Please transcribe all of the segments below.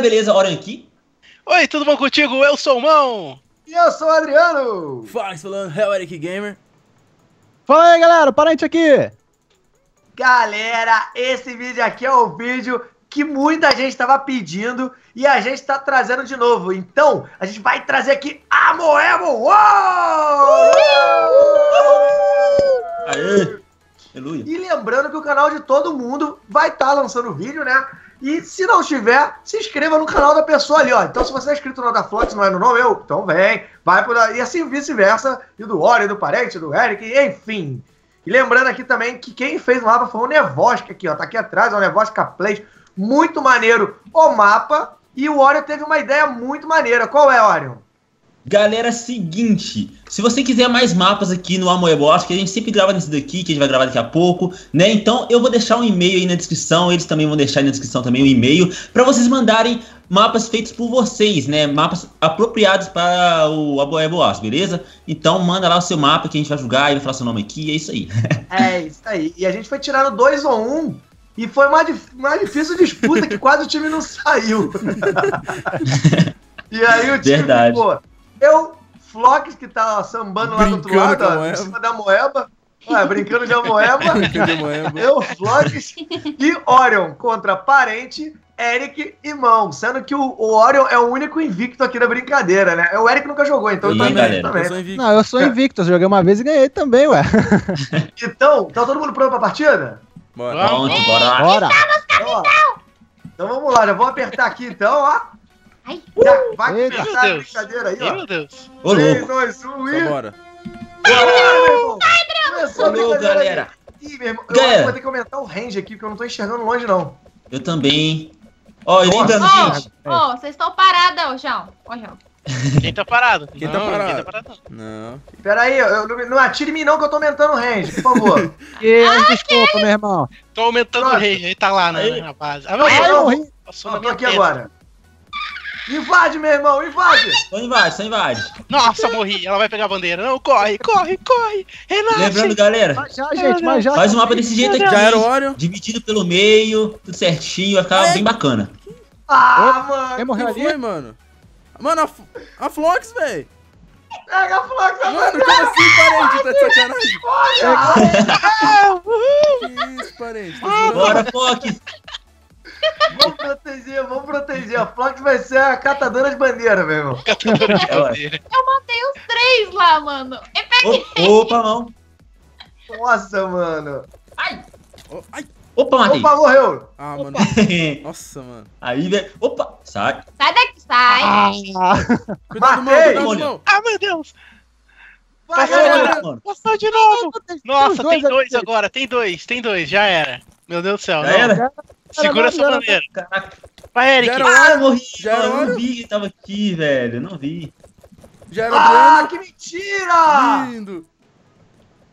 galera, beleza? Orion aqui. Oi, tudo bom contigo? Eu sou o Mão. E eu sou o Adriano. Fala, falando, Hell Eric Gamer. Fala aí, galera, parente aqui. Galera, esse vídeo aqui é o vídeo que muita gente estava pedindo e a gente está trazendo de novo. Então, a gente vai trazer aqui a Moemo Uou! Aê! Aleluia. E lembrando que o canal de todo mundo vai estar lançando vídeo, né? E se não estiver, se inscreva no canal da pessoa ali, ó. Então, se você é inscrito no da Flox, não é no nome, eu, então vem, vai por e assim vice-versa. E do Ori, do parente, do Eric, enfim. E lembrando aqui também que quem fez o mapa foi o Nevosca aqui, ó. Tá aqui atrás, o Nevosca Plays. Muito maneiro o mapa. E o Orion teve uma ideia muito maneira. Qual é, Orion? Galera, seguinte, se você quiser mais mapas aqui no Amoebo, acho que a gente sempre grava nesse daqui, que a gente vai gravar daqui a pouco, né? Então eu vou deixar um e-mail aí na descrição, eles também vão deixar aí na descrição também o um e-mail, para vocês mandarem mapas feitos por vocês, né? Mapas apropriados para o Amoebo, beleza? Então manda lá o seu mapa que a gente vai julgar e vai falar seu nome aqui, é isso aí. é isso aí. E a gente foi tirando dois ou um, e foi uma, mais difícil disputa que quase o time não saiu. e aí o time Verdade. ficou eu, Flox, que tá sambando lá do outro lado, ó, em cima da moeba. Ué, brincando de moeba. eu, Flox e Orion contra Parente, Eric e Mão. Sendo que o, o, Orion é o único invicto aqui da brincadeira, né? O Eric nunca jogou, então e eu tô invicto também. Eu invicto. Não, eu sou invicto. Eu joguei uma vez e ganhei também, ué. então, tá todo mundo pronto pra partida? Bora. Pronto, bora. Bora. Então, então vamos lá, já vou apertar aqui então, ó. Ai. Já vai Meu começar a brincadeira aí, ó. meu Deus. Ô, 3, louco. 2, 1 e... Bora. Meu. Começou a galera. aí. Ih, meu irmão, eu acho que vou ter que aumentar o range aqui, porque eu não tô enxergando longe, não. Eu também. Ó, e Nossa. lembrando, Ó, gente. ó, vocês estão parados, ó, João. Ó, João. Quem tá parado? Quem tá Não, parado? Quem tá parado? Não. Pera aí, eu, não, não atire em mim não, que eu tô aumentando o range, por favor. Que desculpa, meu irmão. Tô aumentando o Pronto. rei, aí tá lá na, Aí. na base. Ah, meu Ai, Deus, eu morri. passou Ó, na tô minha aqui testa. agora. Invade, meu irmão, invade! Só invade, só invade. Nossa, morri. Ela vai pegar a bandeira. Não, corre, corre, corre. Lembrando, Renate. galera, Mas já, gente, mas já. faz um mapa desse jeito aqui. Já era o Orion? Dividido pelo meio, tudo certinho, vai ficar É. bem bacana. Ah, Quem mano! morreu Quem foi, ali? mano? Mano, a, a Flox, velho. Pega a Flox, a Mano, como assim, parente? Tá de sacanagem? Uhul. Que isso, parente? Tá? Bora, Fox! Vamos proteger, vamos proteger. A Flox vai ser a catadora de bandeira, meu irmão. Catadora de Ela. bandeira. Eu matei os três lá, mano. E peguei. Ô, Opa, mão. Nossa, mano. Oh, ai. Opa, matei. Opa, morreu. Ah, mano. Nossa, mano. Aí, velho. Opa, sai. Sai daqui, sai. Ah, Cuidado, mão, Matei. cuidado, mão. Ah, meu Deus. Vai, Passou, galera. Opa, mano. Passou de novo. Nossa, Os tem dois agora. Tem dois, tem dois. Já era. Meu Deus do céu. Já não. era? Segura essa Já bandeira. Caraca. Vai, Eric. Já era Ah, morri. Já era Eu não vi que tava aqui, velho. Eu não vi. Já era Ah, Adriano. que mentira! Lindo.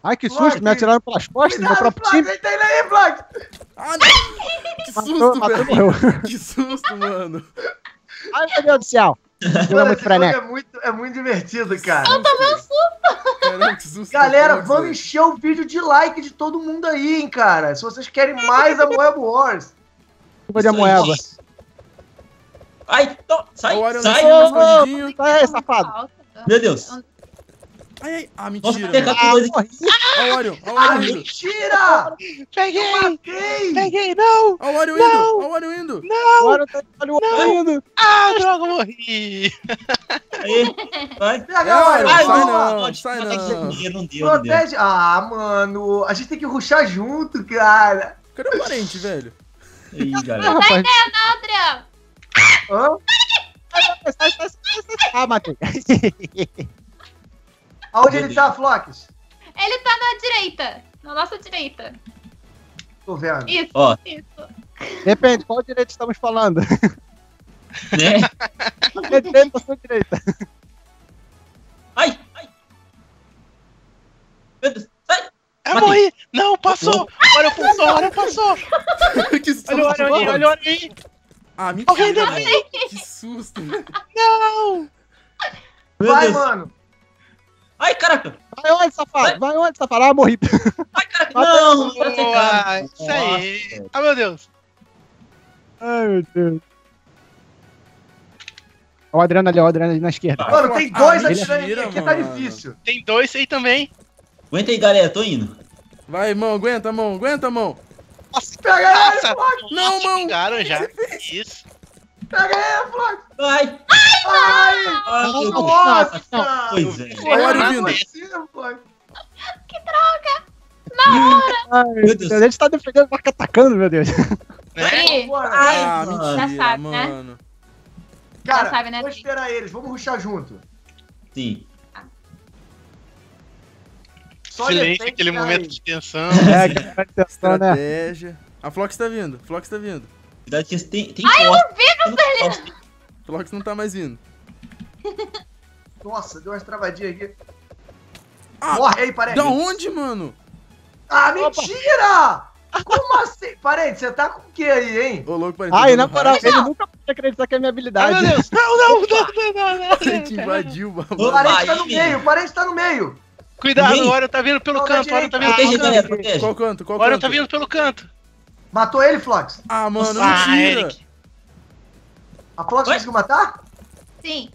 Ai, que susto, me atiraram pelas costas do meu próprio Flox, time. tem ele aí, Flox! Ah, não. Que Matou, susto, matou, velho. morreu. Que susto, mano. Ai, meu Deus do céu. Mano, muito esse jogo frenético. é muito, é muito divertido, cara. Eu um susto. Galera, vamos encher o vídeo de like de todo mundo aí, hein, cara. Se vocês querem mais a Moeb Wars. Chuva de Isso aí. moeba. Ai, to, sai, sai. Sai safado. Meu Deus. Ai, ai. Ah, Nossa, mentira. pegar mano. dois o Orion. Ah, o Orion mentira! Peguei. Matei! Peguei, não. Olha o Orion indo. Olha o Orion indo. Tá olha o outro indo. Ah, droga, morri. Aí, vai. Pega É, a Orion, Orion, sai não, Pode, sai não. Não deu, não deu, não. Protege. Ah, mano. A gente tem que ruxar junto, cara. Cadê o parente, velho? Ah, galera. Não, Adriano. Hã? Sai, sai, sai, sai, sai. Ah, matei. Aonde ele tá, Flox? Ele tá na direita. Na nossa direita. Tô vendo. Isso, Ó. isso. Depende, qual direito estamos falando? Né? É direita ou sua direita? Ai, ai. Meu Deus, sai. Ah, Matei. morri. Não, passou. Olha, passou, olha, passou. que susto. Olha o Orion aí, olha o aí. Ah, Alguém mentira, dá velho. Que susto, velho. Não. Meu Vai, Deus. mano. Ai, caraca. Vai onde, safado? Vai onde, safado? Ah, morri. Ai, caraca. Não, para ser Boa, cara. isso aí. Ah, meu Deus. Ai, meu Deus. O Adriano ali, o Adriano ali na esquerda. Vai. Mano, tem dois Ah, atirando aqui, tá mano. difícil. Tem dois aí também. Aguenta aí, galera, tô indo. Vai, mão, aguenta, mão, aguenta, mão. Nossa, Pega ele, nossa. Não, mão. Xingaram já. Isso. Pega ele, Flox! Vai! Ai! Ah, meu Deus. Nossa! Pois é. Olha o não é vindo. possível, Flox. Ai, Meu Deus. A gente tá defendendo, marca atacando, meu Deus. Né? Ih, Bora. Ah, mano. mentira, Já sabe, né? mano. Cara, Já sabe, né, vou esperar eles, vamos ruxar junto. Sim. Só Silêncio, aquele cara, momento aí. de tensão. É, que tá atenção, né? Estratégia. A Flox tá vindo, Flox tá vindo. Cuidado que tem, tem Ai, costa. Tem costa. Flox não tá mais vindo. Nossa, deu umas travadinhas aqui. Ah, Morre aí, parente. Da onde, mano? Ah, mentira! Como assim? Parente, você tá com o que aí, hein? Ô, louco, parente. Ai, na moral, ele nunca pode acreditar que é minha Ai, habilidade. meu Deus. Não, não, não, não, não, não. A gente invadiu o O parente tá no meio, o parente tá no meio. Cuidado, o Orion tá vindo pelo Não, canto, o Orion tá vindo pelo canto. Qual canto? Qual O Orion canto? tá vindo pelo canto. Matou ele, Flox? Ah, mano, Ah, mentira. Eric. A Flox Oi? conseguiu matar? sim.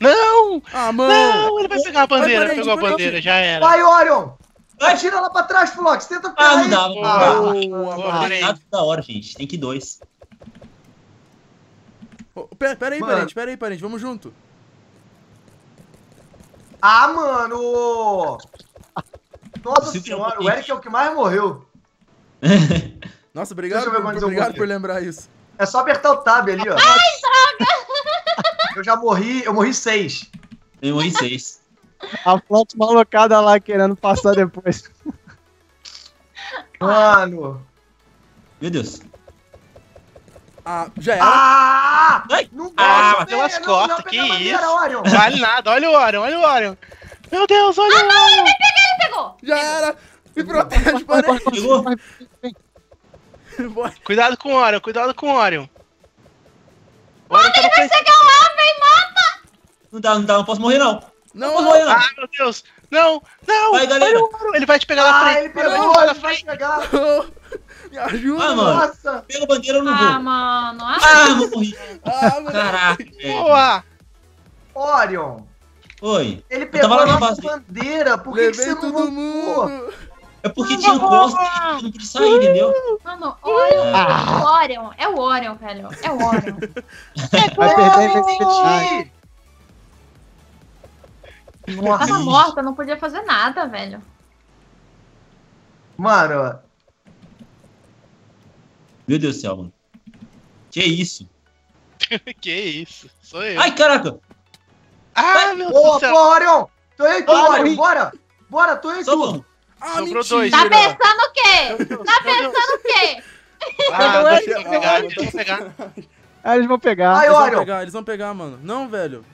Não! Ah, mano. Não, ele vai pegar a bandeira. parente, Pegou a bandeira, já era. Vai, Orion! Vai. Atira lá pra trás, Flox. Tenta Ah, pegar não dá, não Ah, dá. Boa, Boa, mano. parente. Nada da hora, gente. Tem que ir dois. Ô, Pera, pera aí, Mano. parente, pera aí, parente. Vamos junto. Ah, mano! Nossa senhora, o Eric é o que mais morreu. Nossa, obrigado, Deixa eu ver eu obrigado por lembrar isso. É só apertar o tab ali, ó. Ai, droga! Eu já morri, eu morri seis. Eu morri seis. A Flox malocada lá querendo passar depois. Mano. Meu Deus. Ah, já era. Ah! Ai. Não Ah, gosto, pelas velho, costas, não, que isso? Orion. Vale nada, olha o Orion, olha o Orion. Meu Deus, olha o Orion. Pegou. Já era. Me protege. Pegou? Vai. Cuidado com o Orion, cuidado com o Orion. O Orion tá no frente. Não dá, não dá, não posso morrer, não. Não Não, posso morrer, não. Ah, meu Deus. Não, não. Vai, galera. Olha o Orion, ele vai te pegar na Ah, frente. ele pegou, Ele vai te pegar ele vai. Me ajuda, Ah, mano. Nossa! Pega a bandeira, eu não Ah, vou. mano. Ah, Ah, morri. Ah, mano. Caraca. Boa. Orion, Ele ele pegou lá a nossa bandeira. Por que, que você não mundo. É porque tinha um posto e eu não pude sair, entendeu? mano, Orion. Ah. O Orion. É o Orion, velho. É o Orion. Vai perder a Orion, identidade. menti. Eu Nossa, tava morta, não podia fazer nada, velho. Mano, Meu Deus do céu, mano. Que isso? Que isso, sou eu. Ai, caraca. Ah, meu Deus boa, do céu. boa, Orion! Tô eu e tu, Ah, Orion, bora! Bora, tô eu e tu! Ah, Sobrou mentira. dois. Tá pensando o quê? Tá pensando o quê? Ah, Não eu isso, pegar, deixa eu pegar. Ah, eles vão pegar. Ai, Eles vão Orion! pegar, eles vão pegar, mano. Não, velho.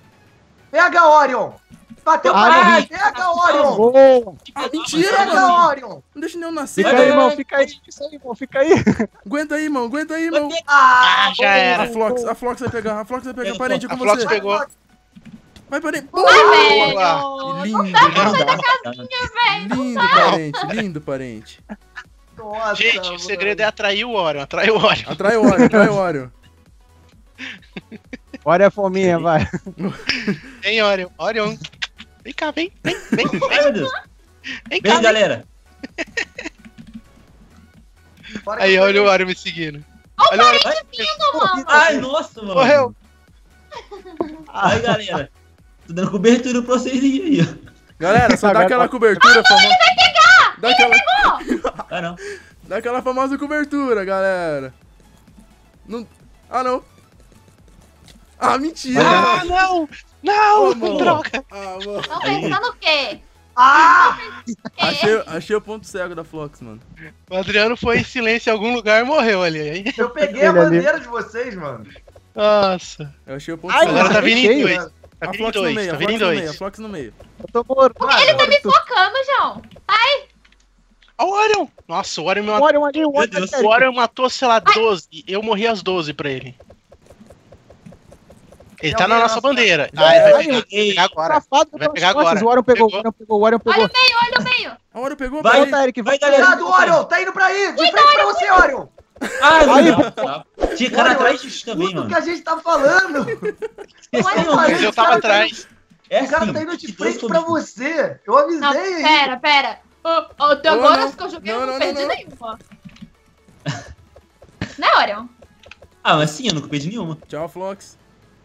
Pega, Orion! Bateu Ah, pra. Pega, Orion! Boa! Ah, mentira, Pega, mano. Orion! Não deixa nem eu nascer. Fica aí, irmão, fica aí. Isso aí, irmão, fica aí. Aguenta aí, irmão. Aguenta aí, irmão. Ah, Ah, já era. A Flox, a Flox vai pegar. A Flox vai pegar. Pega, Parente, é com A Flox você. pegou. Vai, parente. Boa. velho. Lindo, Não lindo. dá. Lindo, parente. Lindo, parente. Nossa, Gente, mano. o segredo é atrair o Orion, atrair o Orion. Atrai o Oreo, atrai o Oreo. Olha a fominha, vai. Vem, Orion. Orion. Vem cá, vem, vem, vem, vem, Ai, vem cá. Vem. galera. Aí, olha o Orion me seguindo. Olha o Orion. mano. Ai, nossa, mano. Morreu. Ai, galera. Tô dando cobertura pra vocês aí, ó. Galera, só dá aquela cobertura famosa. Dá aquela, Ah, não. dá aquela famosa cobertura, galera. Não... Ah, não. Ah, mentira. Ah, não! Não! Mano. droga! Ah, mano. Tão pensando o quê? Ah! Achei, achei o ponto cego da Flox, mano. O Adriano foi em silêncio em algum lugar e morreu ali. Aí. Eu peguei a Ele ali. bandeira de vocês, mano. Nossa. Eu achei o ponto Ai, cego. Agora tá vindo em dois. Tá A vindo em Flox no dois, meio, tá a vindo em Flox no meio, a dois. Flox no meio. Eu tô morto. Ele tá me focando, João. Ó o Orion! Nossa, o Orion me matou. Olha um ali, o Deus. ali. O Orion matou, sei lá, 12. Eu morri às 12 pra ele. Ele tá na nossa bandeira. Ai, Ah, ele vai ai, pegar, vai pegar agora. Safado Vai pelas pegar agora. O Orion pegou, o Pegou. Orion pegou, o Orion pegou. Olha o meio, olha o meio. A hora pegou, Vai. Volta, Eric, Vai, galera. Cuidado, Orion! Tá indo pra aí! De frente pra você, Orion! Ai, Aí, mano. Tinha cara Olha, atrás disso também, escuto o mano. que a gente tá falando. Esqueci, Olha, Mas eu tava cara, atrás. É o cara assim, tá indo de frente pra você. Eu avisei Não, aí. pera, pera. Até Ô, agora não. as que eu joguei Não, eu não, não, perdi não, não. nenhuma. né, Orion? Ah, mas sim, eu nunca perdi nenhuma. Tchau, Flox.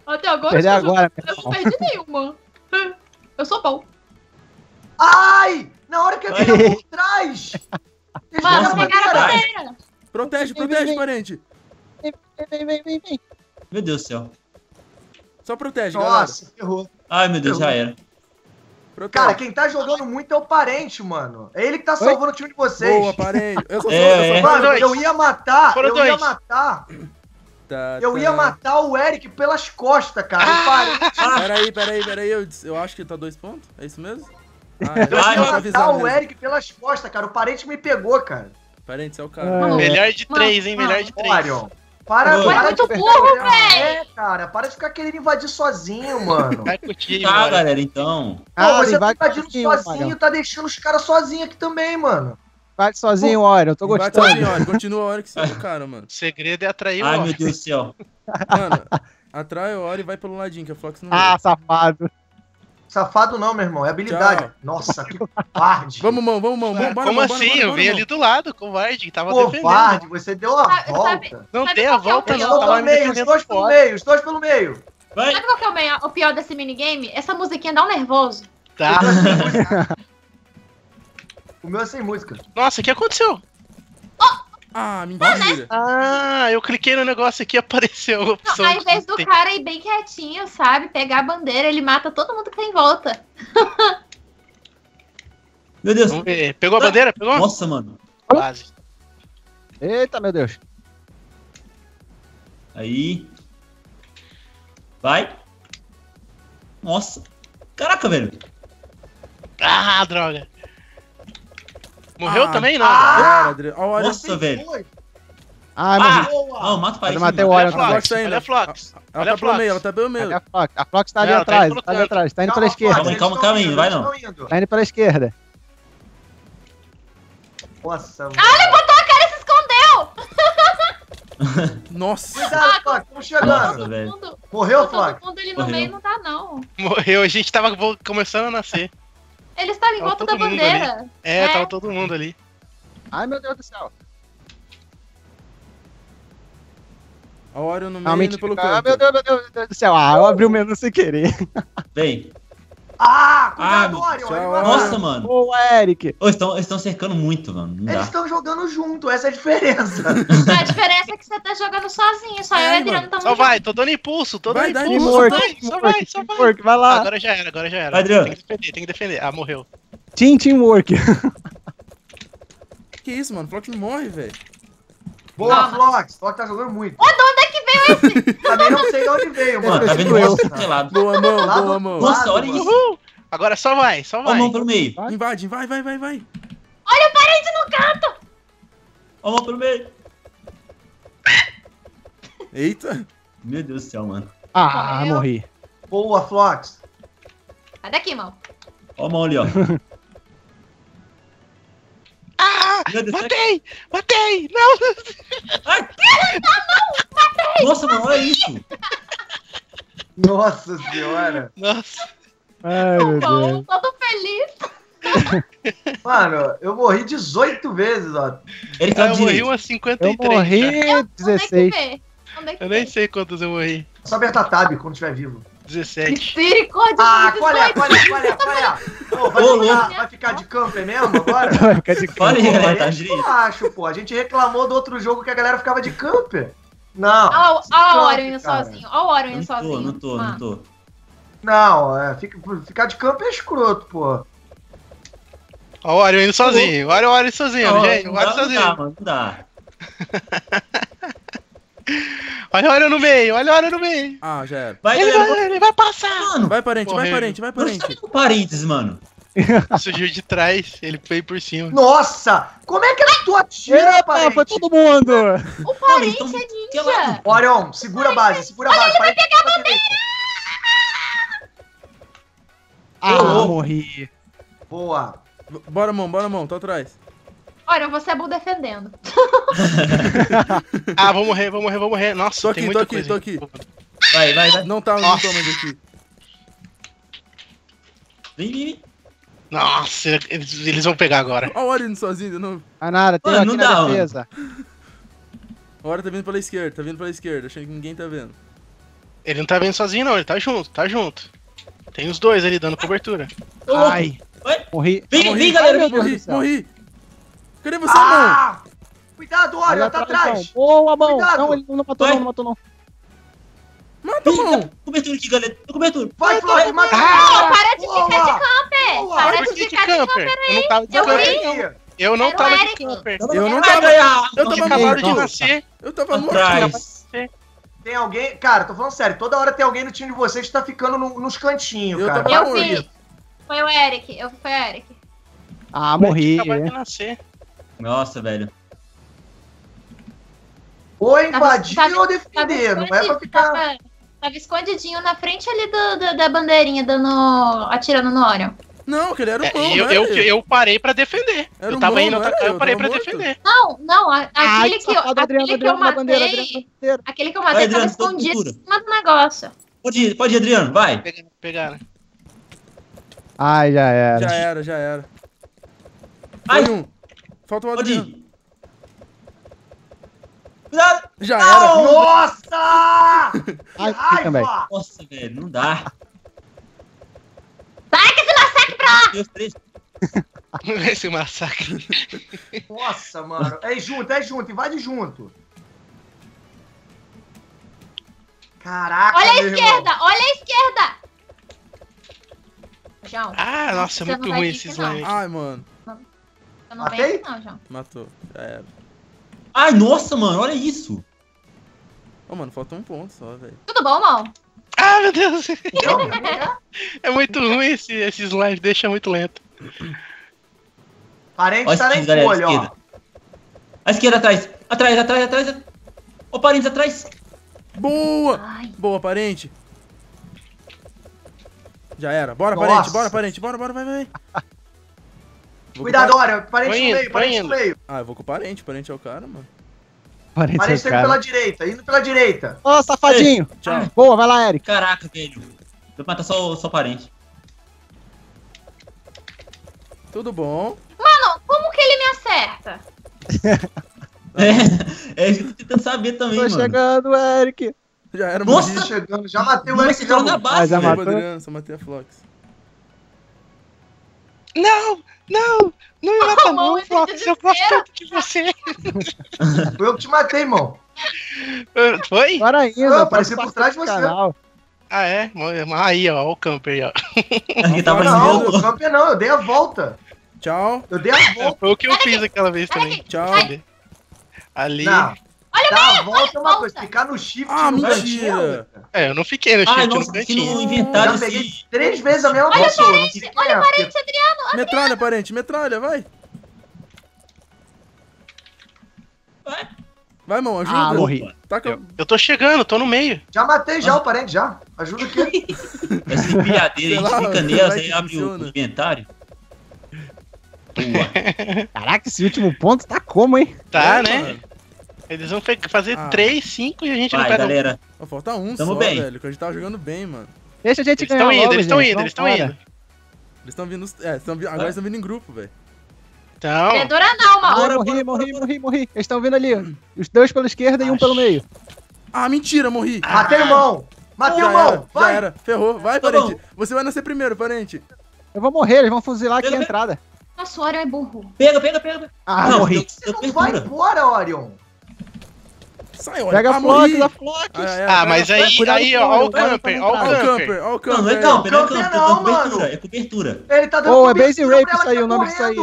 Até agora Perder agora, eu não perdi nenhuma. Eu sou bom. Ai! Na hora que eu peguei por trás! Eles Mano, pegaram a pegaram a bandeira. Protege, Vem, protege, vem. parente. Vem, vem, vem, vem, vem. Meu Deus do céu. Só protege, galera. Nossa, ferrou. Ai, meu Deus, já era. Protege. Cara, quem tá jogando muito é o parente, mano. É ele que tá salvando o time de vocês. Boa, parente. Eu sou, É, eu é. só Mano, dois. eu ia matar, Foram eu ia dois. matar, Tá, eu ia tá. matar o Eric pelas costas, cara. Ah! O parente. Peraí, peraí, peraí. Eu, eu acho que tá dois pontos. É isso mesmo? Ah, é, Eu ia eu tô matar o mesmo. Eric pelas costas, cara. O parente me pegou, cara. Parente, você é o cara. Melhor de Mano, três, hein? mano. Melhor de três. Orion. Para, Oi. para É muito burro, É, cara. Para de ficar querendo invadir sozinho, mano. Vai curtir, Tá, mano. galera, então. Pô, Ah, você tá vai invadindo sozinho, sozinho, Magrão. tá deixando os caras sozinhos aqui também, mano. Vai sozinho, Orion. Eu tô Bate gostando. sozinho, olha. Continua a hora que você é o cara, mano. O segredo é atrair o Ai, meu. Deus do céu. Mano, atrai a hora e vai pelo ladinho, que a Flox não Ah, vê. safado. Safado não, meu irmão. É habilidade. Tchau. Nossa, que covarde. Vamos, mão, vamos, mão. Bora, Como mão, assim? bora, eu vim ali do lado, covarde, tava Covarde, defendendo. você deu a Sabe- sabe- volta. Não Sabe a qual que é o volta, não. Tava me meio, os dois pelo meio, os dois pelo meio. Vai. Sabe qual que é o, o pior desse minigame? Essa musiquinha dá um nervoso. Tá. O meu é sem música. Nossa, o que aconteceu? Ah, mentira. Ah, eu cliquei no negócio aqui e apareceu a Não, opção. ao invés do Tem- cara ir bem quietinho, sabe? Pegar a bandeira, ele mata todo mundo que tá em volta. Meu Deus. Pegou a bandeira? Pegou? Nossa, mano. Quase. Eita, meu Deus. Aí. Vai. Nossa. Caraca, velho. Ah, droga. Morreu Ah, também, não? Era, Adri- Ó, o Orion. Nossa, velho. Foi. Ah, Ah, morri. Boa. não, mata o parede. Eu matei o mano. Orion Olha a. Flox, olha Flox. Ela Olha tá a pelo Flox. meio, ela tá pelo meio. a Flox? A Flox tá ali Não, tá atrás, tá ali atrás, tá indo pela Calma, esquerda. Calma calma, calma vai não. Tá indo pela esquerda. Nossa, mano. Ah, ele botou a cara e se escondeu! Nossa. Cuidado, Flávio, estamos chegando. Nossa, todo Morreu, todo Flávio? mundo ali no Morreu. meio não tá, não. Morreu, a gente tava começando a nascer. Eles estavam em Tava volta da bandeira. É, É. tava todo mundo ali. Ai, meu Deus do céu. A Orion no Não, meio indo mentira. pelo Ah, meu Deus, meu Deus, meu Deus do céu. Ah, eu abri o menu sem querer. Vem. Ah, cuidado, Ah, Orion. Nossa, mano. Ô, Eric. Ô, estão, estão cercando muito, mano. Não Eles estão jogando junto, essa é a diferença. A diferença é que você tá jogando sozinho, só É, eu e mano. Adriano estamos Só vai, tô dando impulso, tô dando Vai, dá impulso. Só vai, só vai, só vai. teamwork, vai lá. agora já era, agora já era. Vai, Adriano. Tem que defender, tem que defender. Ah, morreu. Team Teamwork. Que isso, mano? Flox não morre, velho. Boa. Flox. Flox tá jogando muito. Ô, de onde veio esse? Também não sei de onde veio, Mano, tá vendo Eu. nossa pelado. Boa mão, Lá boa do- mão. Nossa, lado, olha isso. Uhul! Agora só vai, só Ó a vai. mão pelo meio. Invade, vai, vai, vai, vai. Olha o parente no canto! Ó a mão pelo meio. Eita. Meu Deus do céu, mano. Ah, Morreu. morri. Boa, Flox. Sai daqui, mano. Ó a mão ali, ó. Ah! Matei! Matei! Não! Nossa, mano, olha isso. Nossa senhora. Nossa! Ai, meu Bom, Deus. todo feliz. Mano, eu morri 18 vezes, ó. Ele tá eu morri direito. umas Eu 53. morri já. Onde é que 16. vê? Onde é que Eu nem sei quantos eu morri. Só apertar tab quando estiver vivo. 17. Misericórdia, Ah, Jesus, qual é, qual é, qual é, qual é? Ô, vai, Ô, ficar, vai ficar de camper mesmo agora? Vai ficar de Olha aí, Pô, galera, aí tá eu acho, pô. A gente reclamou do outro jogo que a galera ficava de camper. Não. Olha o- olha Orion sozinho. Olha o Orion Não indo tô, sozinho. não tô, não Mano. tô. Não, é, fica, ficar de camper é escroto, pô. Ó, o Wario indo sozinho. O Wario, o Wario sozinho, Não, gente. O não Wario dá, não dá, sozinho. mano, não dá. Olha o Wario no meio, olha o Wario no meio. Ah, já era. Vai, Ele galera. vai, ele vai passar. Mano, Vai, parente, vai, parente, vai, não parente. sai com parênteses, mano. Surgiu de trás, ele veio por cima. Nossa! Como é que tu atira, Epa, parente? foi todo mundo. O parente então, é ninja. Orion, segura a base, segura a base. Parente pra direita. Ah, louco. morri. Boa. Bora, mão, bora, mão, tô atrás. Olha, você é bom defendendo. Ah, vou morrer, vou morrer, vou morrer. Nossa, Tô tem aqui, muita tô aqui, tô aqui. Vai, vai, vai. Não tá, não Nossa. tô mais aqui. Vem, vem, vem. Nossa, eles, eles vão pegar agora. Ó o Ori indo sozinho de novo. Ah, nada, tem Mano, aqui não na dá, mano. defesa. O Ori tá vindo pela esquerda, tá vindo pela esquerda, achando que ninguém tá vendo. Ele não tá vendo sozinho, não, ele tá junto, tá junto. Tem os dois ali dando cobertura. Ai, morri. Vem, Morri. vem, galera. Vem. Morri, morri. Cadê você, mano? Ah! Cuidado, Olha Orion, tá atrás. Boa, mão. Cuidado. Não, ele não matou Vai. não, não matou não. Mata, dá cobertura aqui, galera. Cobertura. Vai, Flávio, mata Ah! Para de Boa. ficar de camper! Boa. Para de ficar de camper? Eu não tava de Eu camper, vi. não. Eu não tava de Eric. camper. Eu não Vai tava. Eu tava acabado de nascer. Eu tava morto. Tem alguém. Cara, tô falando sério, toda hora tem alguém no time de vocês que tá ficando no- nos cantinhos, Eu cara. tava Eu vi. Foi o Eric. Eu, foi o Eric. Ah, morri. Acabado de nascer. Nossa, velho. Ou invadir Tava- ou Tava, defender, não é pra ficar. Tava, tava escondidinho na frente ali do, do- da bandeirinha, dando. atirando no Orion. Não, que ele era o É, pão, eu, né? eu, eu parei pra defender. Era eu tava bom, indo eu Eu parei tava pra morto. defender. Não, não, a- Ai, aquele, que, eu, safado, Adriano, aquele que eu Adriano na bandeira, matei. Adriano bandeira. Aquele que eu matei tava Adriano, com escondido em cima do negócio. Pode ir, pode ir, Adriano. Vai. Pegaram. Ai, já era. Já era, já era. Ai, Foi um. Falta o pode Adriano. Cuidado. Já Não, era. nossa! Ai, raiva! Nossa, velho, não dá. Sai que esse massacre pra três. Esse massacre. Nossa, mano. É junto, é junto, invade junto. Caraca, Olha a meu irmão. esquerda, olha a esquerda! João, Ah, nossa, é muito não ruim esse não. slime. Ai, mano. eu não Matei? venho aqui não, João. Matou. Já era. Ai, nossa, mano, olha isso. Ô, mano, falta um ponto só, velho. Tudo bom, mal? Ah, meu Deus. É. Muito ruim esse, esse slime, deixa muito lento. Parente Olha tá na escolha, ó. esquerda. A esquerda atrás. Atrás, atrás, atrás. Ô, parentes atrás. Boa! Ai, Boa, parente. Já era. Bora, Nossa. parente, bora, parente. Bora, bora, vai, vai. Cuidado, o olha, parente Tô no indo, meio, tô parente no indo. meio. Ah, eu vou com o parente. Parente é o cara, mano. Parente Parente seu tá indo pela direita, indo pela direita. Ô, safadinho. Tchau. Boa, vai lá, Eric. Caraca, velho. Vou matar só, só parente. Tudo bom? mano, como que ele me acerta? É, é eu tô tentando saber também, Tô mano. chegando, Eric. Já era, Nossa! Chegando, já matei o Nossa, Eric. entrou já na vou. Ah, base, já velho. matou? Adriano, só matei a Flox. Não, não, não me mata Amor, não, Fox, eu gosto tanto de você. Foi eu que te matei, irmão. Foi? Agora ainda. Eu pode apareci por trás de você. canal. Ah, é? Aí, ó, o camper aí, ó. Aqui tava Não, indo. o camper não, eu dei a volta. Tchau, Eu dei a volta. Foi o que eu fiz aquela vez também. tchau. Ali. Ali. Não. Dar a volta é uma coisa, ficar no shift Ah, no mentira. cantinho. É, eu não fiquei no Ai, shift no nossa, aqui cantinho. no inventário Já peguei esse... três vezes a mesma Olha pessoa. não parente, olha quem o é, parente, Adriano. Metralha, parente, metralha, vai. Vai, mão, ajuda. Ah, morri. Taca... Eu, eu tô chegando, tô no meio. Já matei já o parente, já. Ajuda aqui. Essa empilhadeira, a gente fica nela, aí abre o inventário. Boa. Caraca, esse último ponto tá como, hein? Tá, É, né? mano. Eles vão fazer Ah. 3, 5 e a gente não Vai, pega. um. galera. Ó, falta um Tamo só, bem. velho, que a gente tava jogando bem, mano. Deixa a gente Eles ganhar estão indo, logo, eles estão indo, eles estão Vambora. indo. Eles estão vindo... É, tão agora eles estão vindo em grupo, velho. Então, Dedura não, mal. Ai, Bora, morri, morri, morri, morri. Eles estão vindo ali. ó. Os dois pela esquerda e um pelo meio. Ah, mentira, morri. Matei o mão. Matei o mão. era, já Vai. era. Ferrou. Vai, Tá parente. bom. Você vai nascer primeiro, parente. Eu vou morrer, eles vão fuzilar aqui a Pega, entrada. Nossa, o Orion é burro. Pega, pega, pega. Ah, não, morri. deu, Você deu não vai embora, Orion. Sai, olha. Pega ah, a Flox, morri. a Flox. Ah, é, Ah, vai, mas vai. aí, aí, ó, o camper, ó o camper. ó o camper. Não, não é camper, não é Camper camper, não, é cobertura, mano. é cobertura. Ele tá dando Ô, é Base Rape isso aí, o nome disso aí.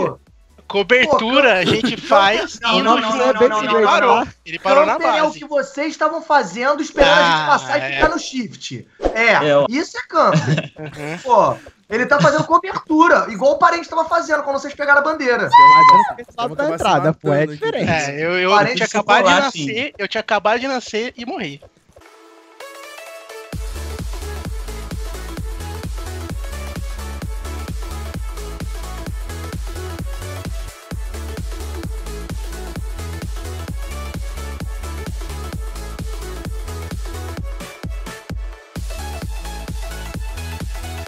Cobertura a gente faz Não, não, não, não, não, não, Ele parou. Ele parou na Camper é o base. que vocês estavam fazendo, esperando a Ah, gente passar é. e ficar no shift. É, É, isso é camper. Uhum. Pô, ele tá fazendo cobertura, igual o parente tava fazendo quando vocês pegaram a bandeira. Eu da entrada, pô, é diferente. É, eu, eu Parece tinha acabado de nascer, eu tinha acabado de nascer e morri.